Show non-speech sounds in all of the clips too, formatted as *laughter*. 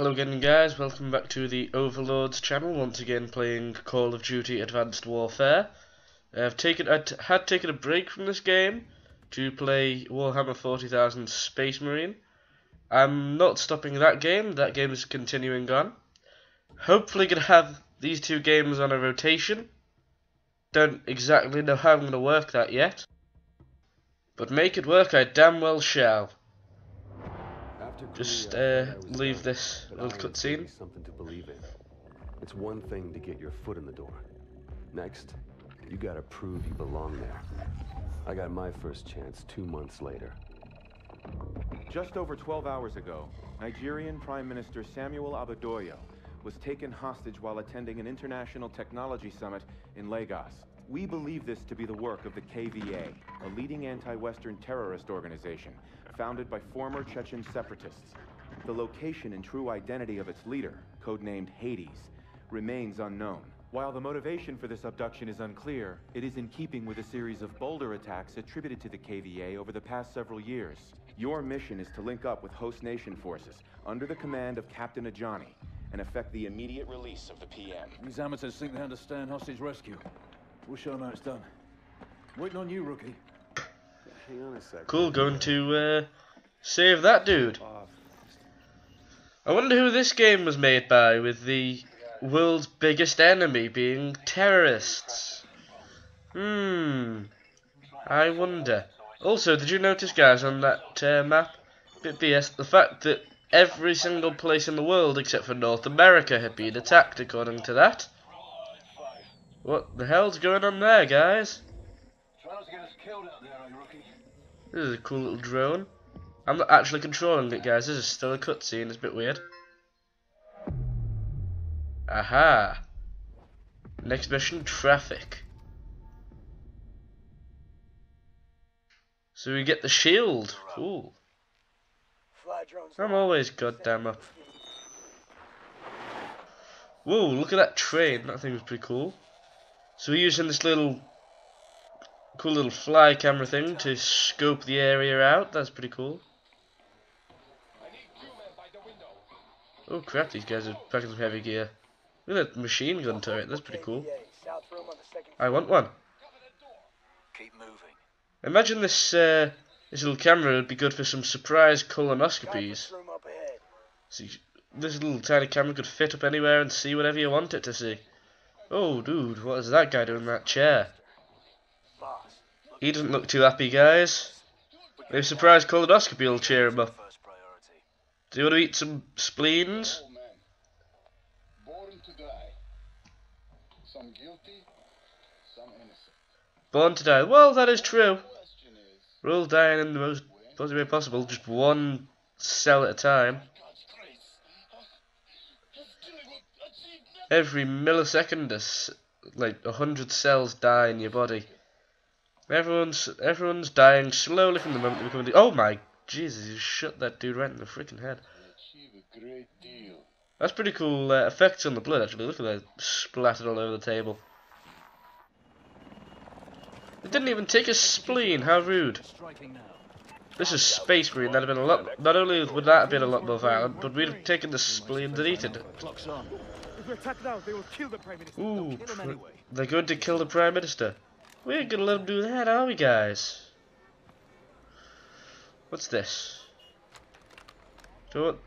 Hello again guys, welcome back to the Overlords channel, once again playing Call of Duty Advanced Warfare. I've taken, I had taken a break from this game to play Warhammer 40,000 Space Marine. I'm not stopping that game, that game is continuing on. Hopefully gonna have these two games on a rotation. Don't exactly know how I'm gonna work that yet. But make it work I damn well shall. Just uh, leave this little cutscene. Something to believe in. It's one thing to get your foot in the door. Next, you gotta prove you belong there. I got my first chance two months later. Just over 12 hours ago, Nigerian Prime Minister Samuel Abadoyo was taken hostage while attending an international technology summit in Lagos. We believe this to be the work of the KVA, a leading anti-Western terrorist organization founded by former Chechen separatists. The location and true identity of its leader, codenamed Hades, remains unknown. While the motivation for this abduction is unclear, it is in keeping with a series of bolder attacks attributed to the KVA over the past several years. Your mission is to link up with host nation forces under the command of Captain Ajani and effect the immediate release of the PM. These amateurs they understand hostage rescue. We'll show them how it's done. Waiting on you, rookie. Hang on a second. Cool, going to uh, save that dude. I wonder who this game was made by, with the world's biggest enemy being terrorists. Hmm. I wonder. Also, did you notice, guys, on that uh, map, bit BS, the fact that every single place in the world except for North America had been attacked, according to that? What the hell's going on there, guys? This is a cool little drone. I'm not actually controlling it, guys. This is still a cutscene. It's a bit weird. Aha. Next mission, traffic. So we get the shield. Cool. I'm always goddamn up. Whoa, look at that train. That thing was pretty cool. So we're using this little cool little fly camera thing to scope the area out. That's pretty cool. Oh crap, these guys are packing some heavy gear. Look at that machine gun turret, that's pretty cool. I want one. Keep moving. Imagine this uh, this little camera would be good for some surprise colonoscopies. See, this little tiny camera could fit up anywhere and see whatever you want it to see. Oh, dude, what is that guy doing in that chair? He doesn't look too happy, guys. Maybe surprise colonoscopy will cheer him up. Do you want to eat some spleens? Born to die. Well, that is true. We're all dying in the most positive way possible, just one cell at a time. God's grace. Just doing what achieved nothing. Every millisecond, like a hundred cells die in your body. Everyone's everyone's dying slowly from the moment they become. Oh my Jesus! You shot that dude right in the freaking head. That's pretty cool uh, effects on the blood. Actually, look at that splattered all over the table. It didn't even take a spleen. How rude! This is Space Marine. That'd have been a lot. Not only would that have been a lot more violent, but we'd have taken the spleen and deleted it. If we attack now, they will kill the Prime Minister. Ooh, Kill him pr- anyway. they're going to kill the Prime Minister. We ain't gonna let them do that, are we, guys? What's this? Do what?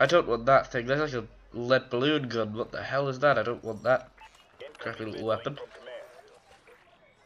I don't want that thing. That's like a lead balloon gun. What the hell is that? I don't want that crappy little weapon.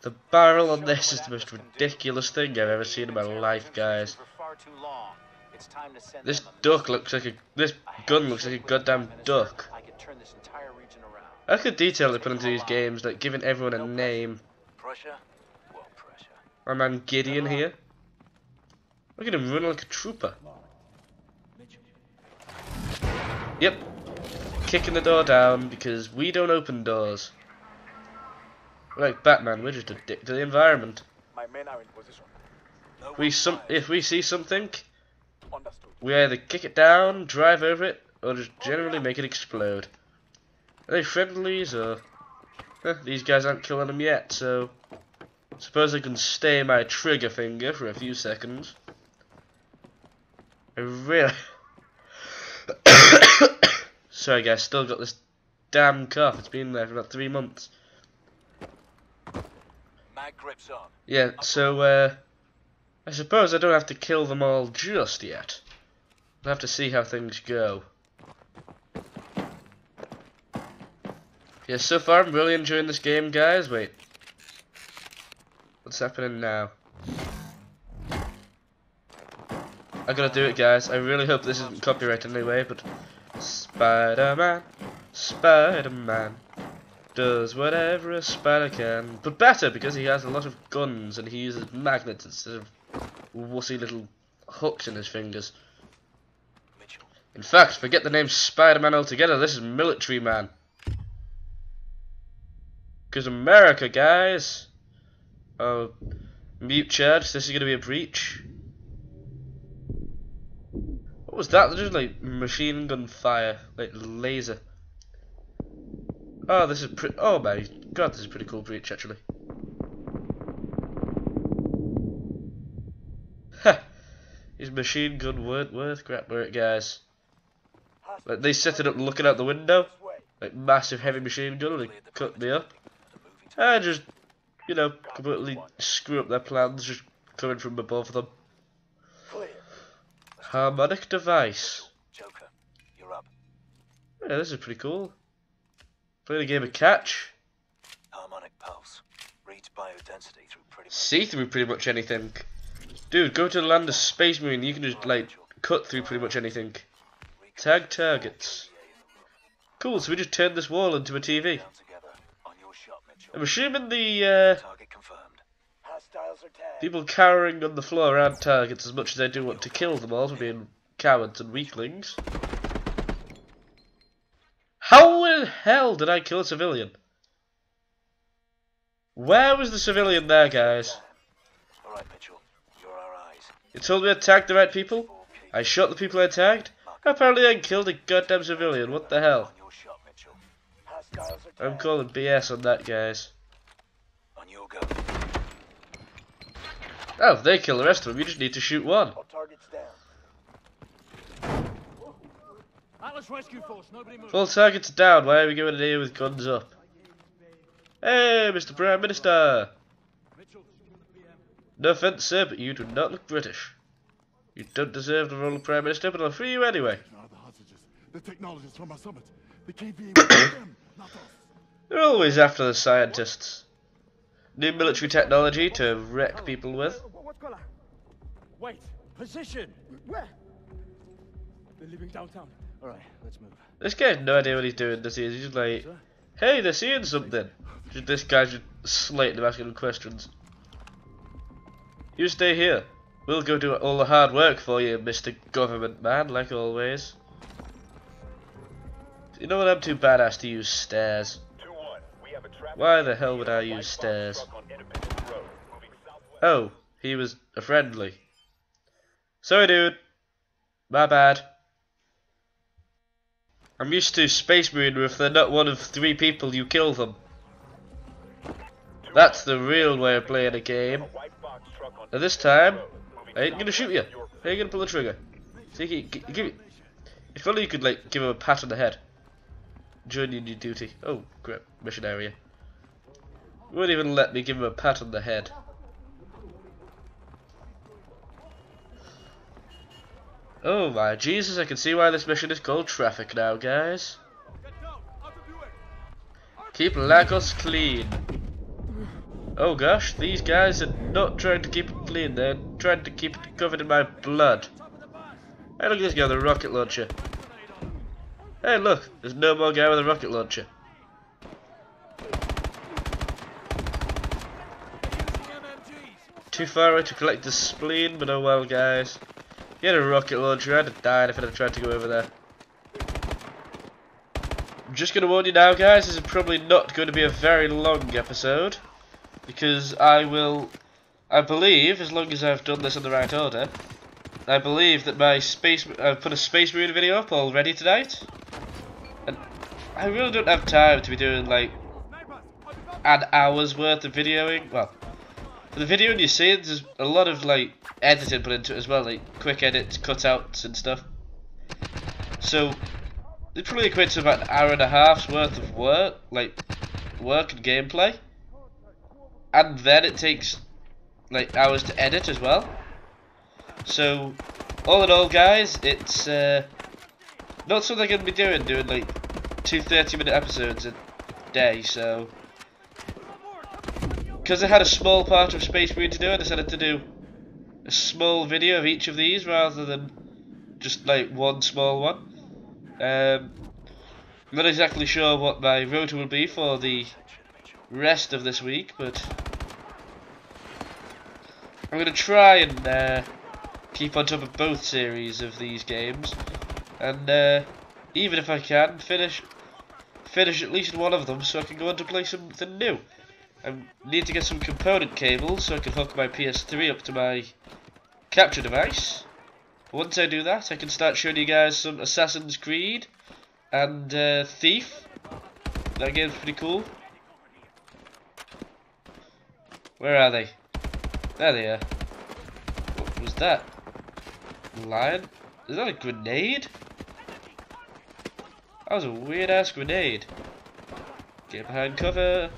The barrel on this is the most ridiculous thing I've ever seen in my life, guys. For far too long. It's time to send This duck looks like a. This gun looks like a goddamn duck. Could turn this entire region around. I like the detail they put into these games, like giving everyone a name. Prussia? Well, Prussia. My man Gideon here. Look at him running like a trooper. Yep. Kicking the door down because we don't open doors. We're like Batman, we're just a dick to the environment. My men are in position. We some if we see something, Understood. we either kick it down, drive over it, or just generally make it explode. Are they friendlies or eh, these guys aren't killing them yet, so suppose I can stay my trigger finger for a few seconds. I really *coughs* Sorry guys, still got this damn cough. It's been there for about three months. Mag grips on. Yeah, so uh, I suppose I don't have to kill them all just yet. I'll have to see how things go. Yeah, so far I'm really enjoying this game, guys. Wait. What's happening now? I gotta do it, guys. I really hope this isn't copyrighted anyway, but Spider-Man, Spider-Man does whatever a spider can, but better because he has a lot of guns and he uses magnets instead of wussy little hooks in his fingers. In fact, forget the name Spider-Man altogether. This is Military Man. Because America, guys. Oh, mute charge. This is gonna be a breach. What was that? Just like machine gun fire, like laser. Oh, this is pretty. Oh my god, this is a pretty cool breach actually. Ha! His machine gun weren't worth crap, were it, guys? Like they set it up looking out the window, like massive heavy machine gun, and it cut me up. I just, you know, completely screw up their plans, just coming from above them. Harmonic device. Joker, you're up. Yeah, this is pretty cool. Playing a game of catch. Harmonic pulse. Reads biodensity through pretty much See through pretty much anything. Dude, go to the land of Space Marine, you can just, like, cut through pretty much anything. Tag targets. Cool, so we just turned this wall into a TV. I'm assuming the, uh, Target confirmed. Hostiles are tagged. people cowering on the floor aren't targets as much as they do want to kill them all for being cowards and weaklings. How in hell did I kill a civilian? Where was the civilian there, guys? All right, Mitchell. You're our eyes. You told me I tagged the right people? I shot the people I tagged? Apparently I killed a goddamn civilian, what the hell? I'm calling BS on that, guys. On your go. Oh, if they kill the rest of them, you just need to shoot one. All targets down. Atlas Rescue Force, nobody move. Full targets down, why are we going in here with guns up? Hey, Mr. Prime Minister! Mitchell, shoot the PM. No offense, sir, but you do not look British. You don't deserve the role of Prime Minister, but I'll free you anyway. the technologists from our summit. They can't be able to them, not us. They're always after the scientists. New military technology to wreck people with. What's going on? Wait, position. Where? They're leaving downtown. All right, let's move. This guy has no idea what he's doing, does he? He's just like, hey, they're seeing something. Just this guy's just slating him, asking him questions. You stay here. We'll go do all the hard work for you, Mr. Government Man, like always. You know what? I'm too badass to use stairs. Why the hell would I use stairs? Oh, he was a friendly. Sorry, dude. My bad. I'm used to Space Marine if they're not one of three people, you kill them. That's the real way of playing a game. Now this time, I ain't gonna shoot you. I ain't gonna pull the trigger. See, gi- gi- give. If only you could like give him a pat on the head. Your new duty. Oh, crap. Mission area. Won't even let me give him a pat on the head. Oh my Jesus, I can see why this mission is called traffic now, guys. Keep Lagos clean. Oh gosh, these guys are not trying to keep it clean, they're trying to keep it covered in my blood. Hey, look at this guy a rocket launcher. Hey, look, there's no more guy with a rocket launcher. Too far away to collect the spleen, but oh well, guys. He had a rocket launcher, I'd have died if I'd have tried to go over there. I'm just going to warn you now, guys, this is probably not going to be a very long episode. Because I will, I believe, as long as I've done this in the right order, I believe that my space, I've put a Space Marine video up already tonight. I really don't have time to be doing, like, an hour's worth of videoing. Well, for the video you see, there's a lot of, like, editing put into it as well, like, quick edits, cutouts and stuff. So, it probably equates to about an hour and a half's worth of work, like work and gameplay, and then it takes like hours to edit as well. So, all in all, guys, it's uh, not something I'm gonna be doing, doing like two 30 minute episodes a day. So, because I had a small part of Space for Marine to do, I decided to do a small video of each of these rather than just like one small one. Um, I'm not exactly sure what my rota will be for the rest of this week, but I'm going to try and uh, keep on top of both series of these games, and uh, even if I can, finish finish at least one of them so I can go on to play something new. I need to get some component cables so I can hook my PS3 up to my capture device. Once I do that, I can start showing you guys some Assassin's Creed and uh, Thief. That game's pretty cool. Where are they? There they are. What was that? Lion? Is that a grenade? That was a weird ass grenade. Get behind cover.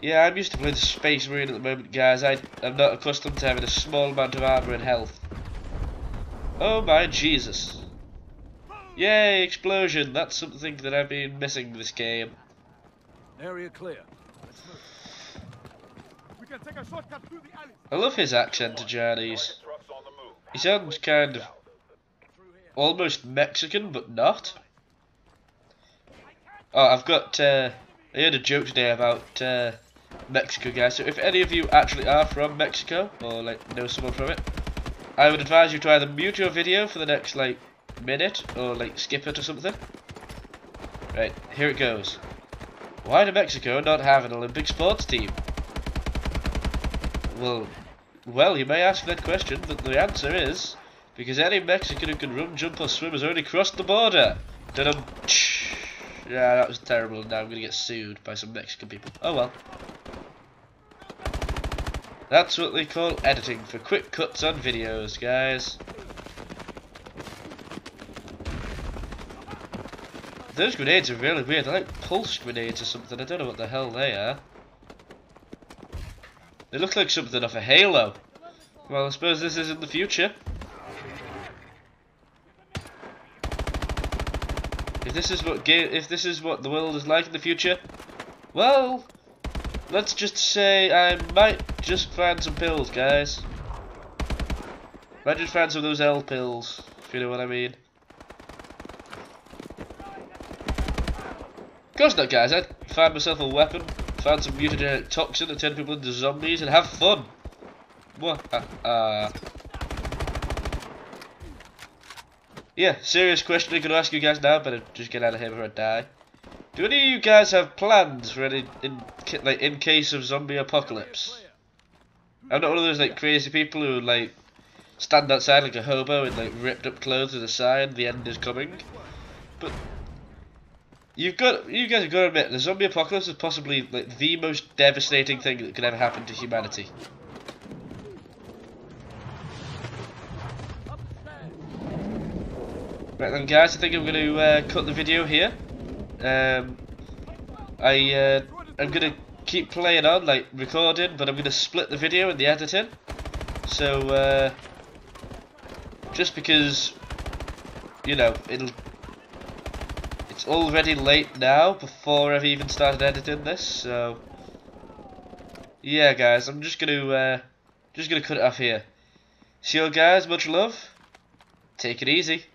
Yeah, I'm used to playing Space Marine at the moment, guys. I, I'm not accustomed to having a small amount of armor and health. Oh my Jesus. Yay, explosion. That's something that I've been missing this game. Area clear. We can take a shortcut through the alley. I love his accent to Johnny's. He sounds kind of almost Mexican, but not. Oh, I've got, uh, I heard a joke today about, uh, Mexico, guys. So if any of you actually are from Mexico, or, like, know someone from it, I would advise you to either mute your video for the next, like, minute, or, like, skip it or something. Right, here it goes. Why do Mexico not have an Olympic sports team? Well, well, you may ask that question, but the answer is because any Mexican who can run, jump, or swim has already crossed the border. Yeah, that was terrible. Now I'm gonna get sued by some Mexican people. Oh well. That's what they call editing for quick cuts on videos, guys. Those grenades are really weird. They're like pulse grenades or something. I don't know what the hell they are. They look like something off a Halo. Well, I suppose this is in the future. If this is what if this is what the world is like in the future, well, let's just say I might just find some pills, guys. Might just find some of those L pills, if you know what I mean. Of course not, guys. I'd find myself a weapon, find some mutagenic toxin, and turn people into zombies, and have fun. What? Uh, uh. Yeah, serious question I'm gonna ask you guys now, but just get out of here before I die. Do any of you guys have plans for any in like in case of zombie apocalypse? I'm not one of those like crazy people who like stand outside like a hobo in like ripped up clothes with a sign, "The end is coming." But you've got you guys have got to admit the zombie apocalypse is possibly like the most devastating thing that could ever happen to humanity. Right then guys, I think I'm going to uh, cut the video here. Um, I, uh, I'm going to keep playing on, like recording, but I'm going to split the video and the editing. So, uh, just because, you know, it'll, it's already late now before I've even started editing this, so, yeah guys, I'm just going to, uh, just going to cut it off here. See you guys, much love, take it easy.